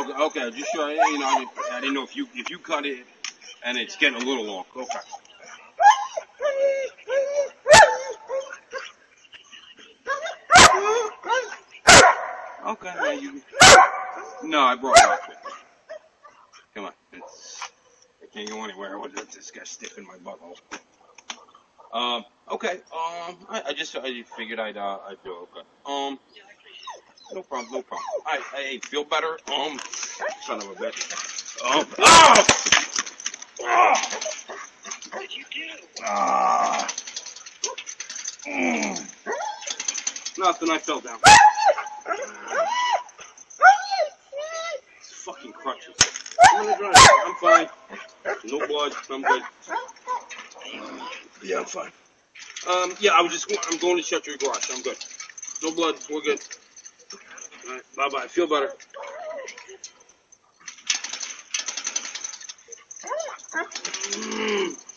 Okay, okay, just sure. You know, I didn't, I didn't know if you if you cut it and it's getting a little long. Okay. Okay, now you. No, I brought it. Come on, it's. I can't go anywhere. Is this guy stiff in my butthole? Um. Okay. Um. I, I just I figured I'd uh I'd do okay. Um. No problem. No problem. I I feel better. Um. Son of a bitch. Um. Ah! Ah! What'd you do? Ah! Mm. Nothing. I fell down. It's fucking crutches. I'm gonna drive. I'm fine. No blood. I'm good. Yeah, I'm fine. Um, yeah, I was just. I'm going to shut your garage. I'm good. No blood. We're good. Bye bye. Feel better. Mm.